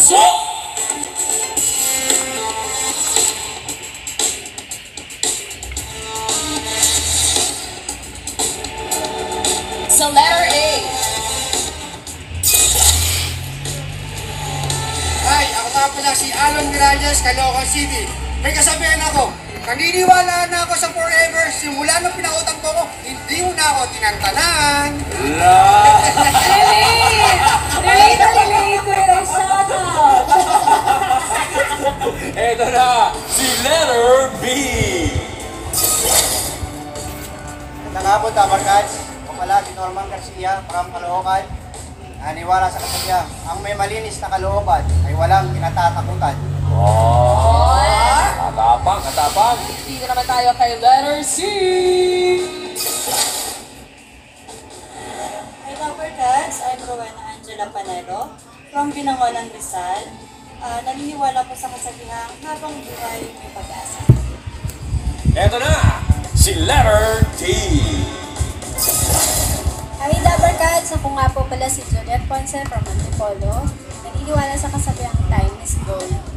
Pasok! Sa letter A. Hi, ako nga pala si Alon Miralles, Caloocan City. May kasabihan ako, naniniwala na ako sa forever, simula nung pinautang ko ko, hindi mo na ako tinantanan. Relate na relate ko rin sana. Eto na, si letter B. Nangabot Tabarkats, ako pala si Norman Garcia, from Caloocan. Naniwala sa kasabihan, ang may malinis na kalooban ay walang kinatatakutan. Oh, katapang, katapang. Dito naman tayo kay letter C. Hi, Lover Cats. I'm Rowena Angela Panero from Binangonan, Rizal. Ah, naniniwala po sa kasabihang habang buhay may pag-asa. Eto na, si letter T. Hi, Dabber Cats! Ako nga po pala si Juliet Ponce from Antipolo. Naniniwala sa kasabihang time is gold.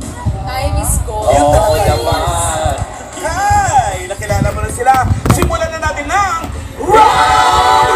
Time is gold. Oh, naman. Hi! Nakilala mo na sila. Simulan na natin ng Ang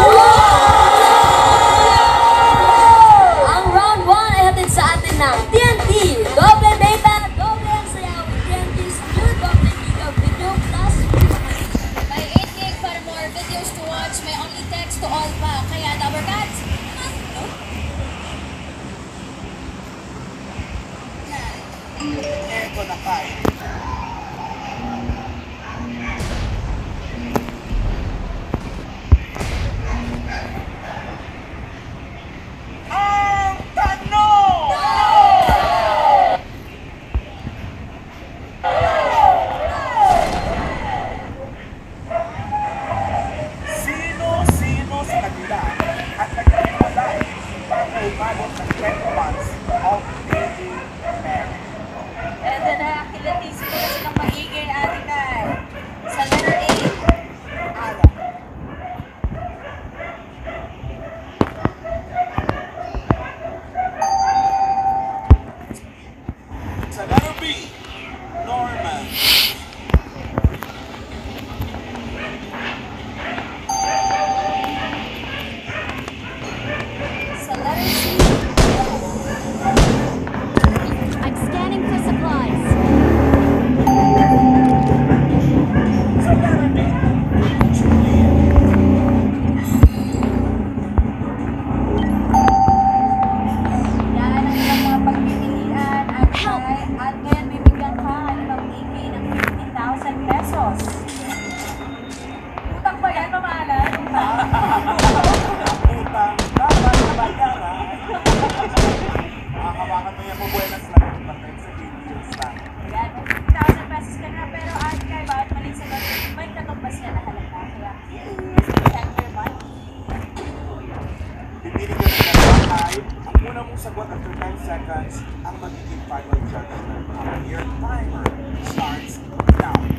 una mong sagot after 10 seconds ang magiging final judgment. Your timer starts now.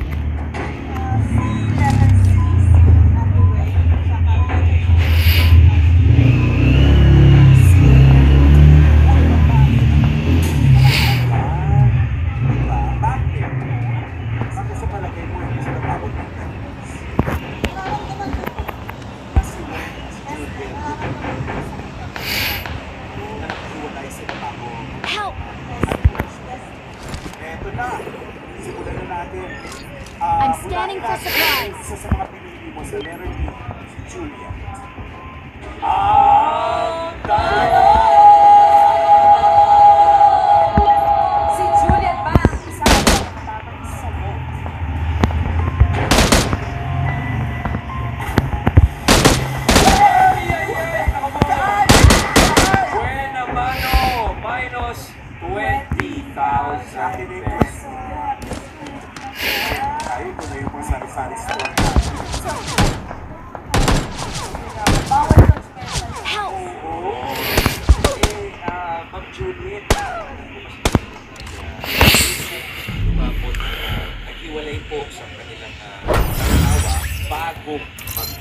Sari-sari store. Help! Eh, ah, Ma'am Juliet, naghiwalay po sa kanilang ah, asawa bago mag-10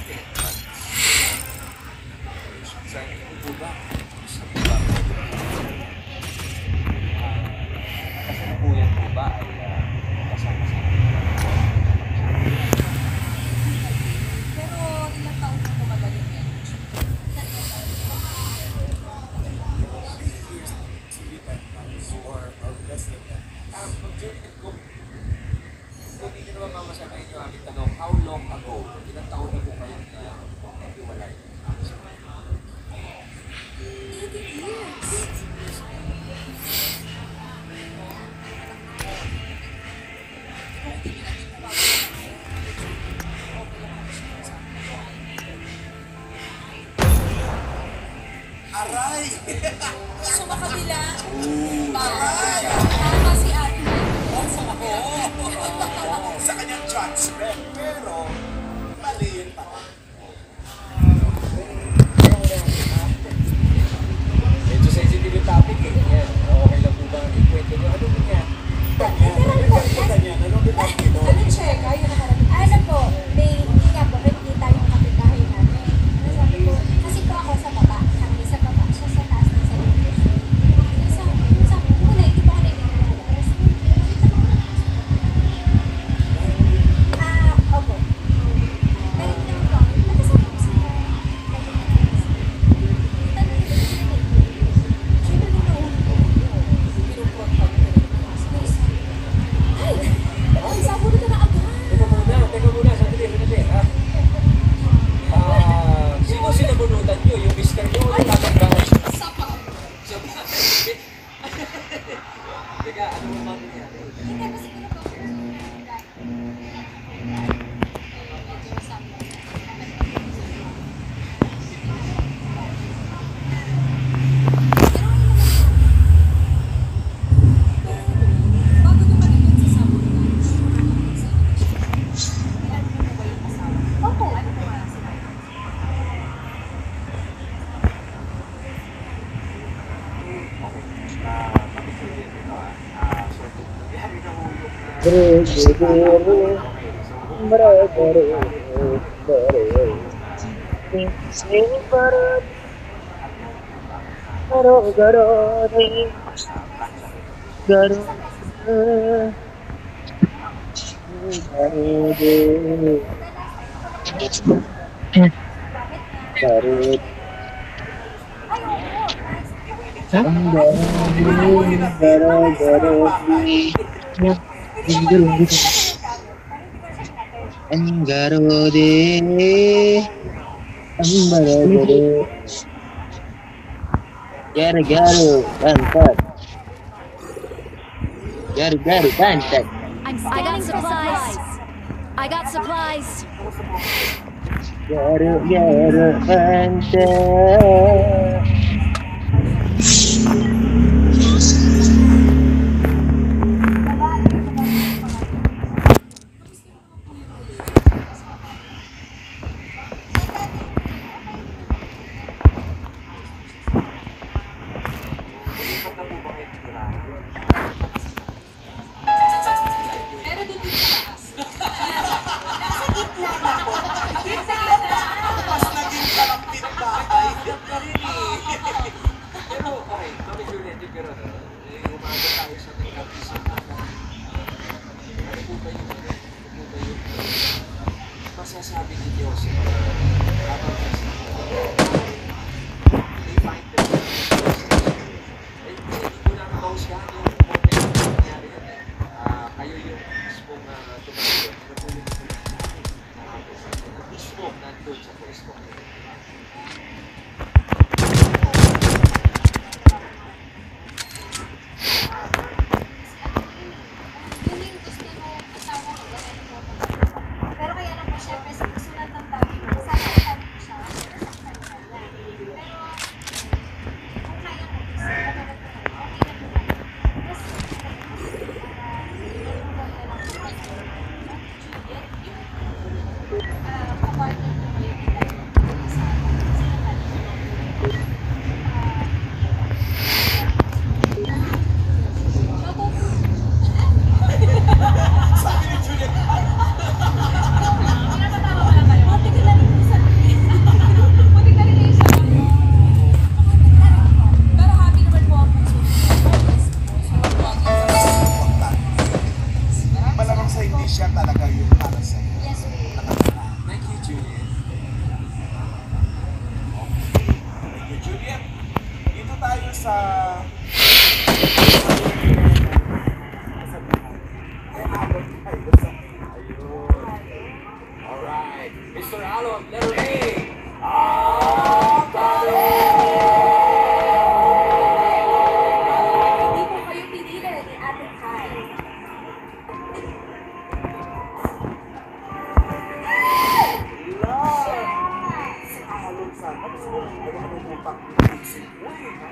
berguru berguru berguru Garo garo garo garo garo garo garo ಅಂಗರೋದೆ ಅಂಬರೋದೆ ಗ್ಯಾರು ಗ್ಯಾರು ಬಂತರ್ ಗ್ಯಾರು I got supplies. I got supplies. Garu, garu.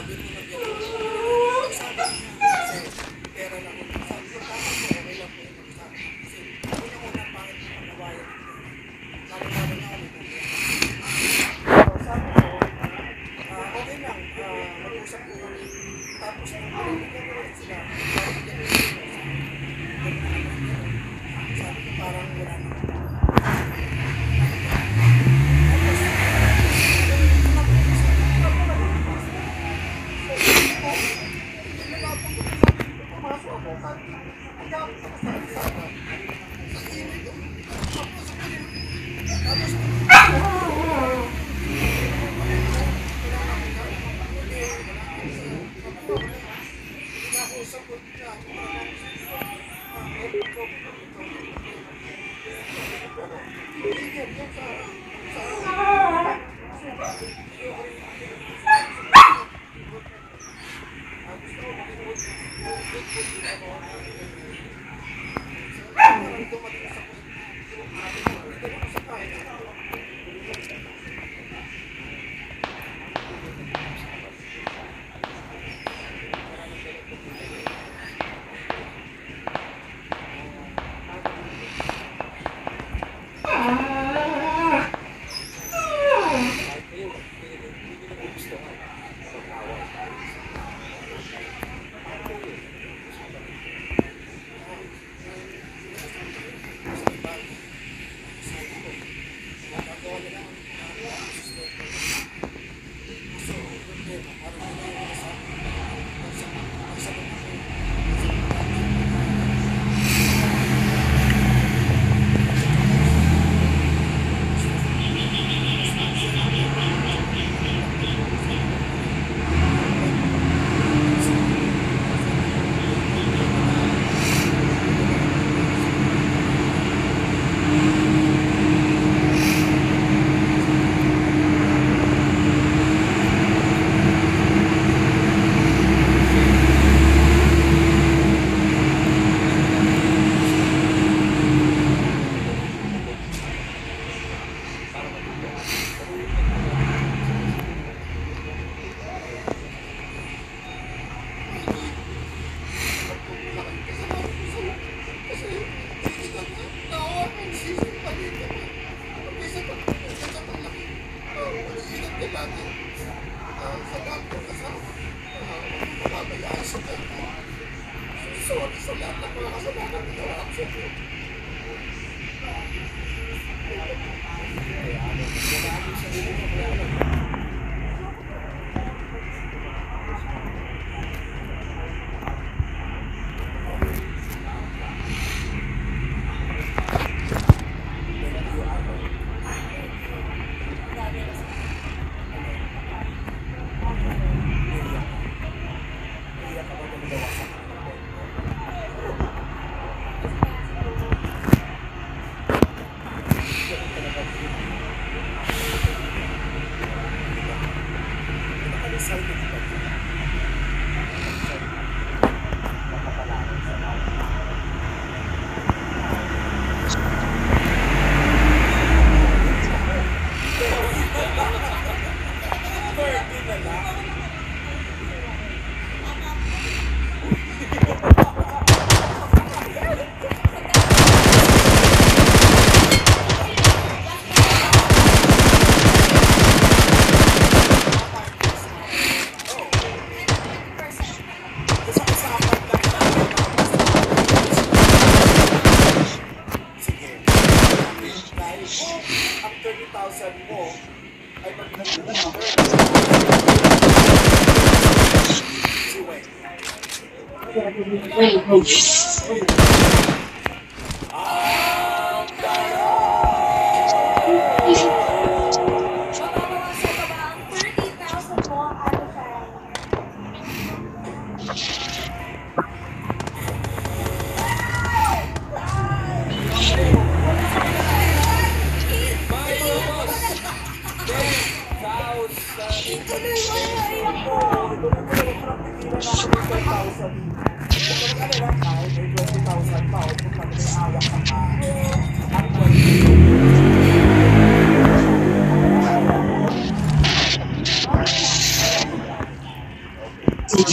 I'll be one of your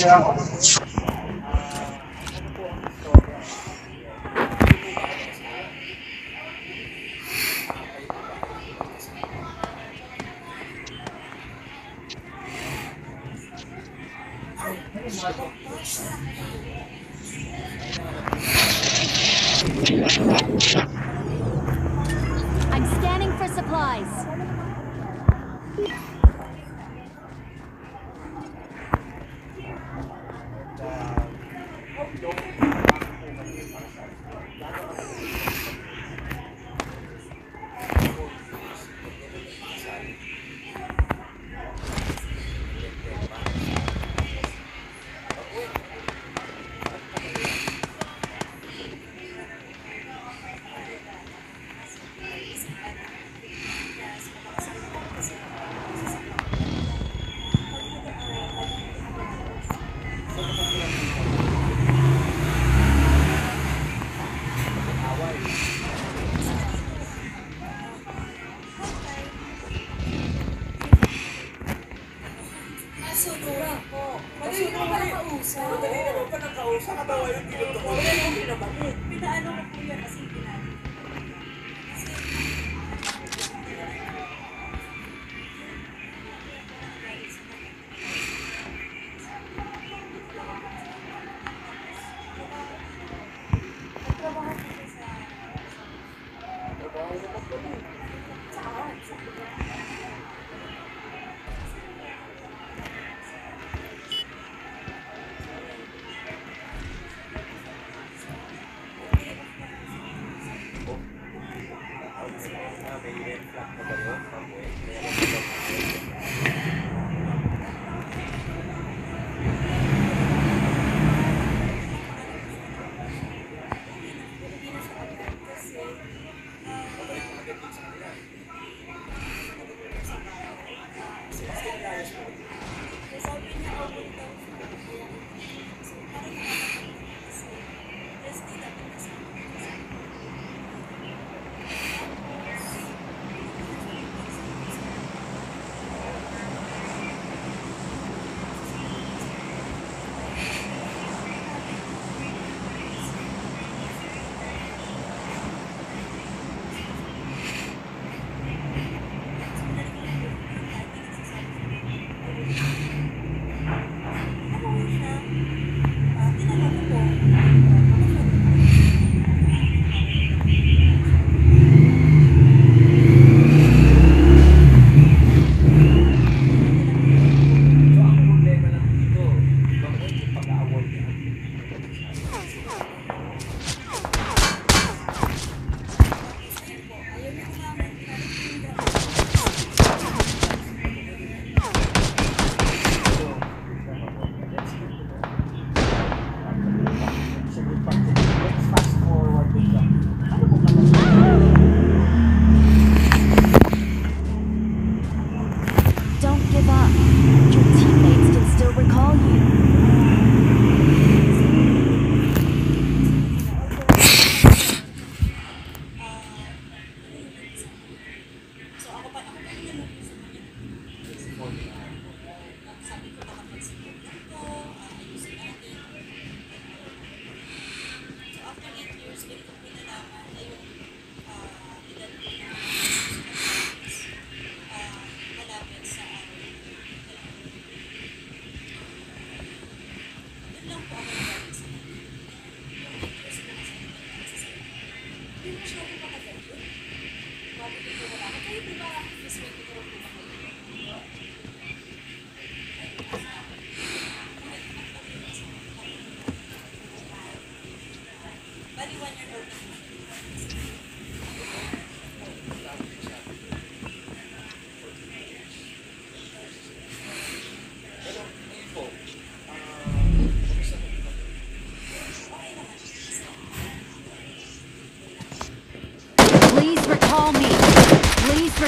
Yeah. Madali naman pa nakausap. Kabawa yung tinutukoy. Ano yung pinabalik?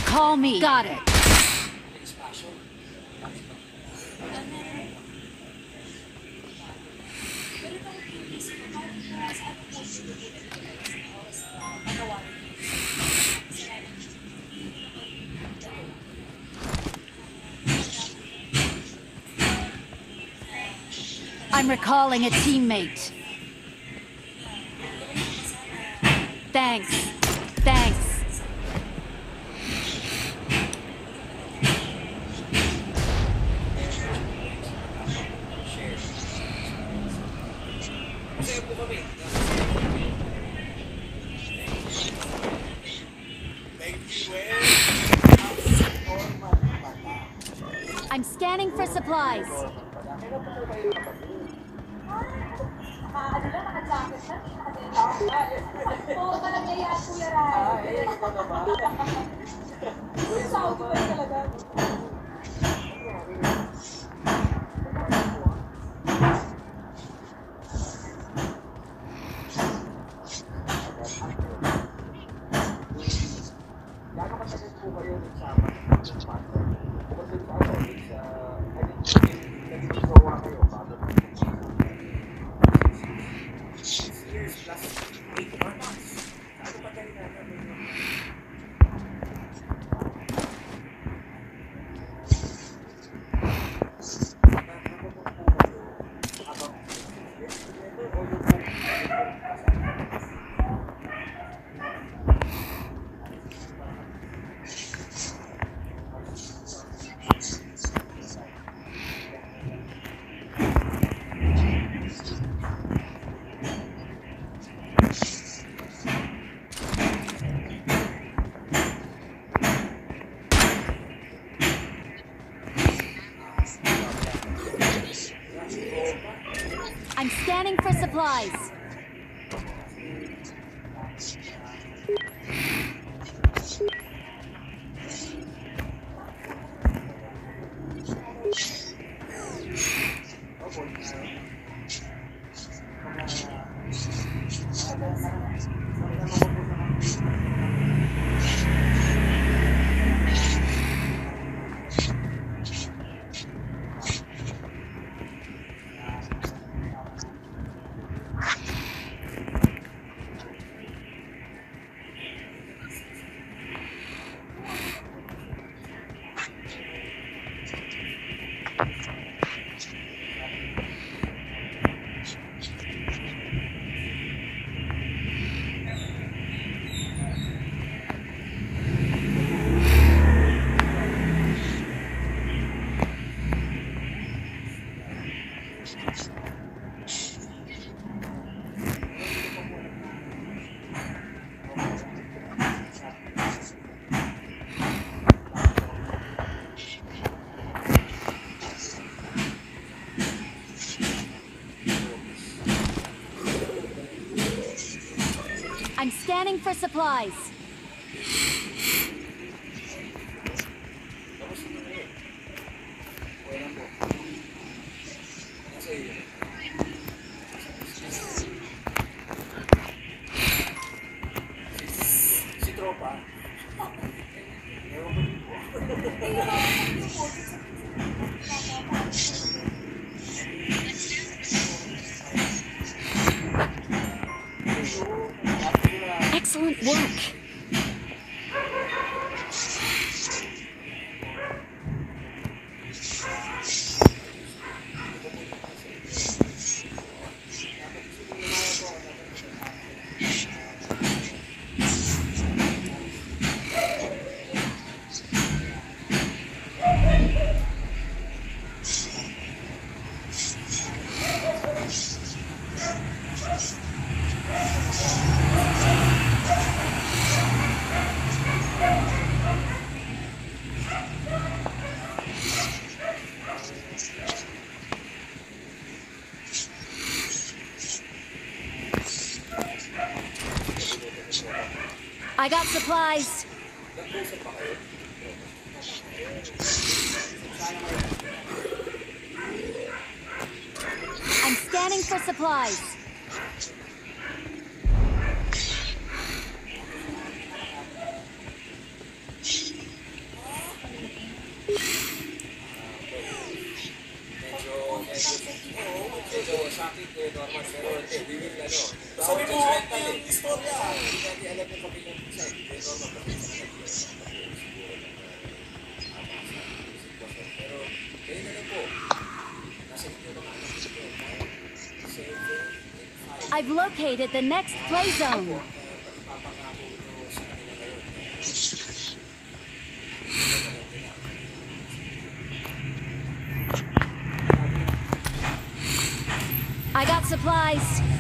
Call me. Got it. I'm recalling a teammate. Thanks. las Scanning for supplies. Excellent work. supplies. I'm scanning for supplies. I've located the next play zone. I got supplies.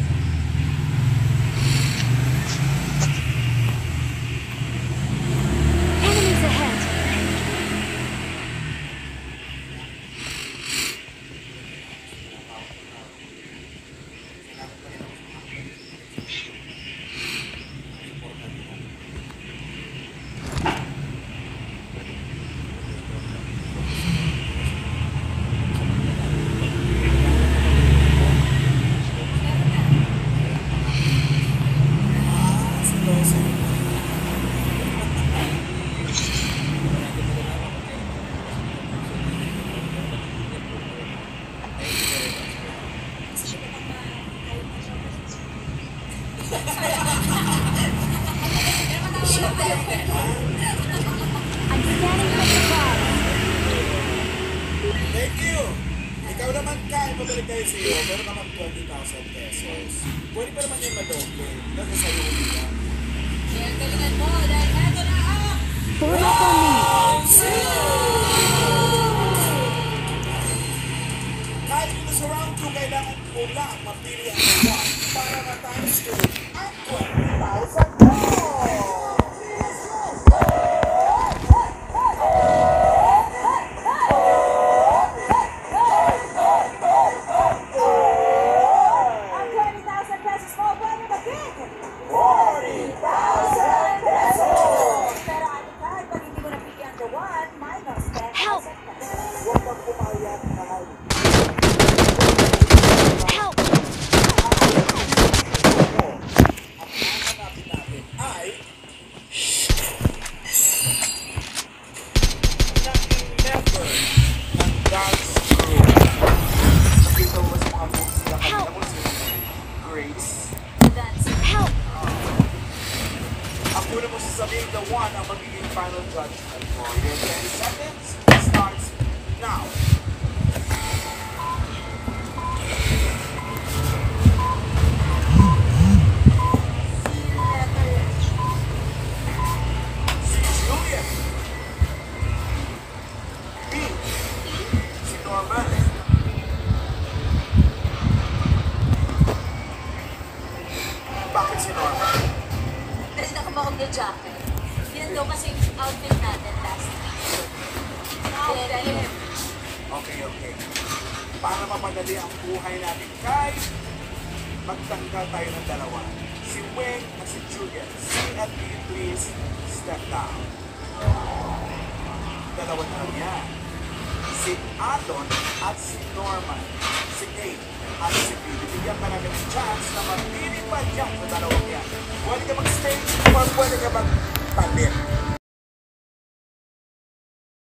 one ang magiging final judgment mo. You understand?